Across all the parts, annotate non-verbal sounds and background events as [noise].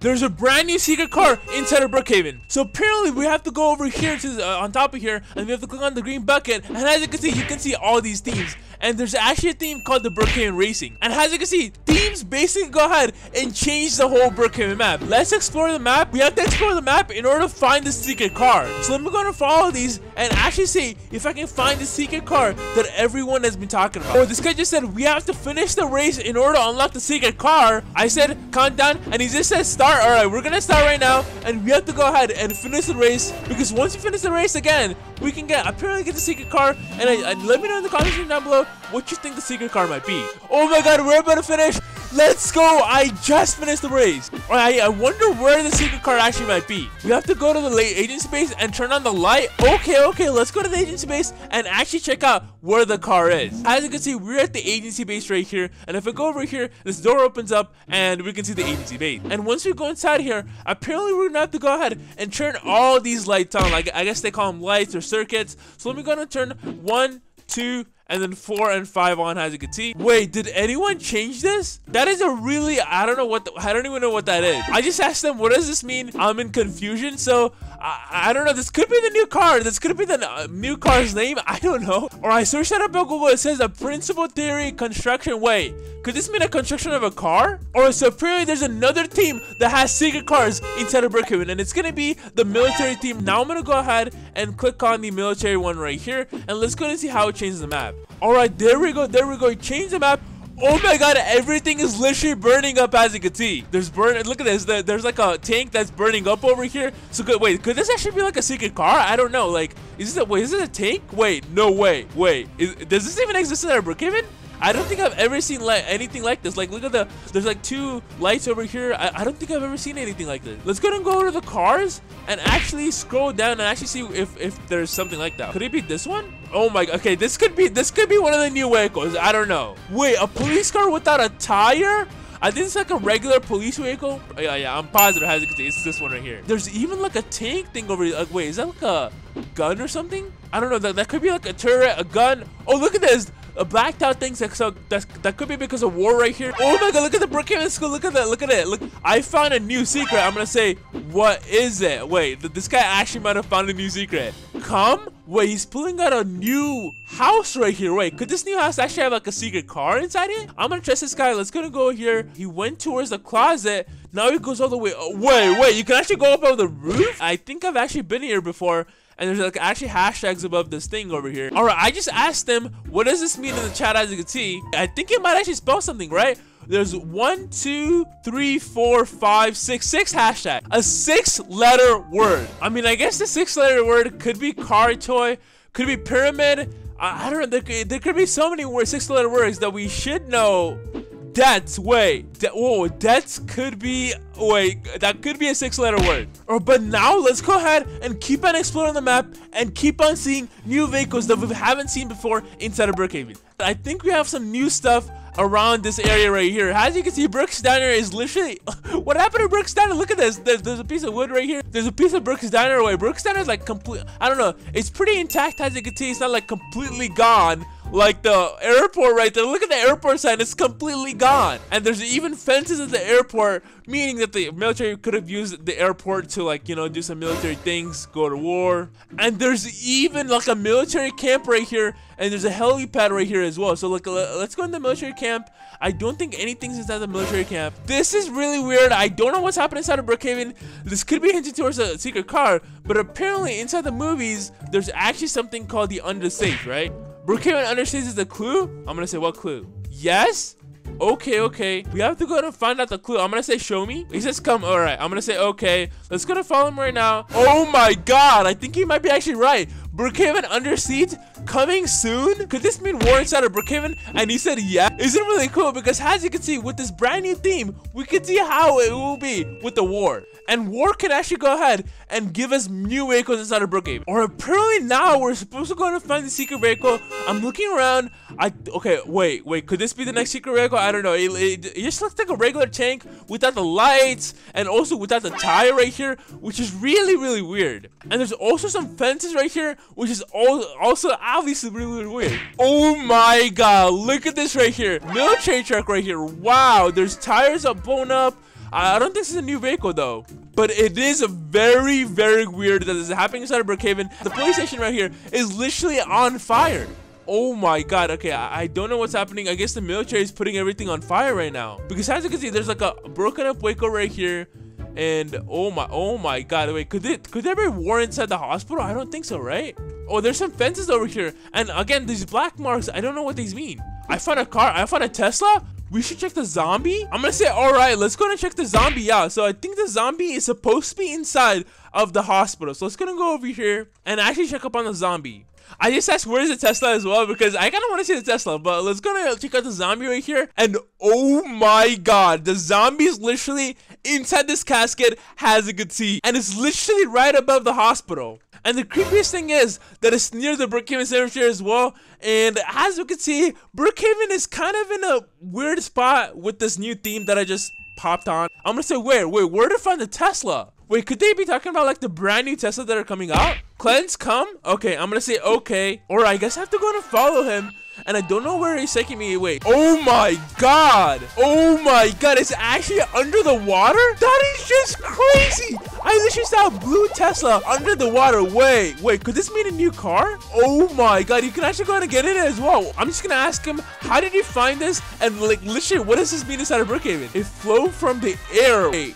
there's a brand new secret car inside of Brookhaven. So apparently we have to go over here to uh, on top of here and we have to click on the green bucket. And as you can see, you can see all these themes. And there's actually a theme called the Brookhaven Racing. And as you can see, themes basically go ahead and change the whole Brookhaven map. Let's explore the map. We have to explore the map in order to find the secret car. So let me go and follow these and actually see if I can find the secret car that everyone has been talking about. Oh, this guy just said we have to finish the race in order to unlock the secret car. I said countdown and he just said start. All right, we're gonna start right now and we have to go ahead and finish the race because once we finish the race again, we can get apparently get the secret car and, I, and let me know in the comments down below what you think the secret car might be. Oh my god, we're about to finish. Let's go! I just finished the race. I, I wonder where the secret car actually might be. We have to go to the late agency base and turn on the light. Okay, okay, let's go to the agency base and actually check out where the car is. As you can see, we're at the agency base right here. And if I go over here, this door opens up and we can see the agency base. And once we go inside here, apparently we're gonna have to go ahead and turn all these lights on. Like I guess they call them lights or circuits. So let me go and turn one, two, and then four and five on as you can see. Wait, did anyone change this? That is a really, I don't know what, the, I don't even know what that is. I just asked them, what does this mean? I'm in confusion. So I, I don't know. This could be the new car. This could be the uh, new car's name. [laughs] I don't know. Or I searched that up on Google. It says a principal theory construction. Wait, could this mean a construction of a car? Or so apparently there's another team that has secret cars inside of Brookhaven and it's gonna be the military team. Now I'm gonna go ahead and click on the military one right here and let's go and see how it changes the map. Alright, there we go, there we go. Change the map. Oh my god, everything is literally burning up as you can see. There's burn. Look at this. There's like a tank that's burning up over here. So good. Wait, could this actually be like a secret car? I don't know. Like, is this a wait? Is this a tank? Wait, no way. Wait, is, does this even exist in Brookhaven? I don't think I've ever seen like anything like this. Like, look at the, there's like two lights over here. I, I don't think I've ever seen anything like this. Let's go and go to the cars and actually scroll down and actually see if, if there's something like that. Could it be this one? Oh my, okay, this could be, this could be one of the new vehicles. I don't know. Wait, a police car without a tire? I think it's like a regular police vehicle. Oh, yeah, yeah, I'm positive as you it's this one right here. There's even like a tank thing over here. Like, wait, is that like a gun or something? I don't know. That, that could be like a turret, a gun. Oh, look at this a blacked out thing. So that's, that could be because of war right here. Oh my god, look at the Brookhaven school. Look at that. Look at it. Look, I found a new secret. I'm gonna say, what is it? Wait, th this guy actually might have found a new secret. Come? Wait, he's pulling out a new house right here. Wait, could this new house actually have like a secret car inside it? I'm gonna trust this guy. Let's gonna go here. He went towards the closet. Now he goes all the way. Oh, wait, wait, you can actually go up on the roof? I think I've actually been here before and there's like actually hashtags above this thing over here. All right, I just asked them, what does this mean in the chat as you can see? I think it might actually spell something, right? There's one, two, three, four, five, six, six hashtag. A six letter word. I mean, I guess the six letter word could be car toy, could be pyramid. I, I don't know. There could, there could be so many six letter words that we should know Debts, wait. De oh, debts could be, wait, that could be a six letter word. Or, but now let's go ahead and keep on exploring the map and keep on seeing new vehicles that we haven't seen before inside of Brookhaven. I think we have some new stuff around this area right here. As you can see, Brooks Diner is literally... [laughs] what happened to Brooks Diner? Look at this. There's, there's, a piece of wood right here. There's a piece of Brooks Diner away. Brooks Diner is like complete... I don't know. It's pretty intact as you can see. It's not like completely gone like the airport right there. Look at the airport sign. It's completely gone. And there's even fences at the airport, meaning that the military could have used the airport to like, you know, do some military things, go to war. And there's even like a military camp right here. And there's a helipad right here as well. So like, let's go in the military camp. I don't think anything's inside the military camp. This is really weird. I don't know what's happening inside of Brookhaven. This could be hinted towards a secret car. But apparently inside the movies, there's actually something called the under siege, right? Brookhaven understands is the clue? I'm gonna say what clue? Yes? Okay, okay. We have to go and find out the clue. I'm gonna say show me. He says come. All right. I'm gonna say okay. Let's go to follow him right now. Oh my god. I think he might be actually right. Brookhaven under siege coming soon? Could this mean war inside of Brookhaven? And he said yeah. Isn't really cool because as you can see with this brand new theme, we can see how it will be with the war. And war can actually go ahead and give us new vehicles inside of Brookhaven. Or apparently now we're supposed to go and find the secret vehicle. I'm looking around. I okay, wait, wait. Could this be the next secret vehicle? I don't know. It, it, it just looks like a regular tank without the lights and also without the tire right here, which is really, really weird. And there's also some fences right here, which is also obviously really, really weird. Oh my god, look at this right here. Military truck right here. Wow, there's tires up blown up. I don't think this is a new vehicle though. But it is very, very weird that this is happening inside of Brookhaven. The police station right here is literally on fire. Oh my god, okay, I, I, don't know what's happening. I guess the military is putting everything on fire right now. Because as you can see, there's like a broken up Waco right here. And oh my, oh my god, wait, could it, could there be war inside the hospital? I don't think so, right? Oh, there's some fences over here. And again, these black marks, I don't know what these mean. I found a car, I found a Tesla. We should check the zombie. I'm gonna say, all right, let's go and check the zombie out. So I think the zombie is supposed to be inside of the hospital. So let's gonna go over here and actually check up on the zombie. I just asked where's the Tesla as well because I kind of want to see the Tesla, but let's go check out the zombie right here. And oh my god, the zombie is literally inside this casket has a good seat. And it's literally right above the hospital. And the creepiest thing is that it's near the Brookhaven Cemetery as well. And as you can see, Brookhaven is kind of in a weird spot with this new theme that I just popped on. I'm gonna say, wait, wait, where to find the Tesla? Wait, could they be talking about like the brand new Tesla that are coming out? Cleanse, come? Okay, I'm gonna say okay. Or I guess I have to go and follow him. And I don't know where he's taking me. Wait. Oh my god. Oh my god. It's actually under the water? That is just crazy. I literally saw a blue Tesla under the water. Wait, wait. Could this mean a new car? Oh my god. You can actually go and get in it as well. I'm just gonna ask him, how did you find this? And like, literally, what does this mean inside of Brookhaven? It flowed from the air. Wait.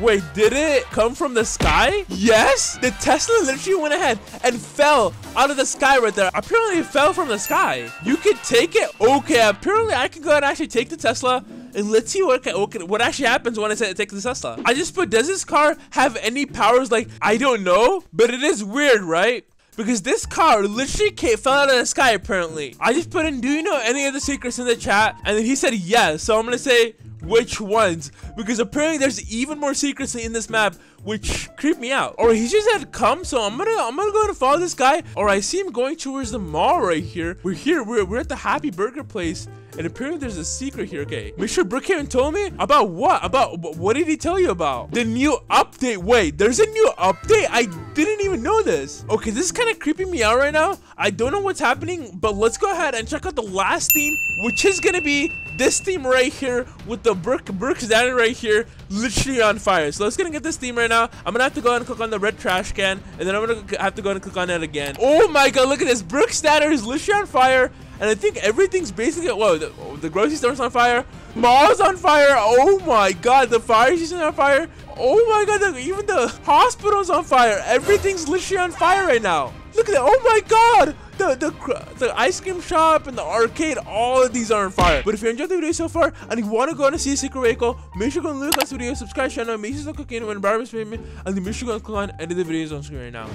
Wait, did it come from the sky? Yes! The Tesla literally went ahead and fell out of the sky right there. Apparently, it fell from the sky. You can take it? Okay, apparently I can go ahead and actually take the Tesla and let's see what what actually happens when I say take the Tesla. I just put, does this car have any powers? Like, I don't know, but it is weird, right? because this car literally fell out of the sky apparently. I just put in, do you know any of the secrets in the chat? And then he said yes. So I'm gonna say, which ones because apparently there's even more secrets in this map which creep me out. Or he just had to come so i'm gonna i'm gonna go and follow this guy. Or i see him going towards the mall right here. We're here we're, we're at the happy burger place and apparently there's a secret here, okay? Mr. Brookhaven told me about what? About what did he tell you about? The new update. Wait, there's a new update? I didn't even know this. Okay, this is kind of creeping me out right now. I don't know what's happening, but let's go ahead and check out the last theme, which is gonna be this theme right here with the Brook down right here, literally on fire. So let's gonna get this theme right now. I'm gonna have to go and click on the red trash can, and then I'm gonna have to go and click on it again. Oh my god, look at this. Brooks Diner is literally on fire. And I think everything's basically, whoa, the, the grocery store's on fire. Mall's on fire. Oh my god, the fire station's on fire. Oh my god, the, even the hospital's on fire. Everything's literally on fire right now. Look at that. Oh my god. The, the, the ice cream shop and the arcade, all of these are on fire. But if you enjoyed the video so far and you want to go and see secret vehicle, make sure to go and like this video, subscribe channel, make sure to click in when Barbara's payment, and make sure to click on edit the videos on screen right now.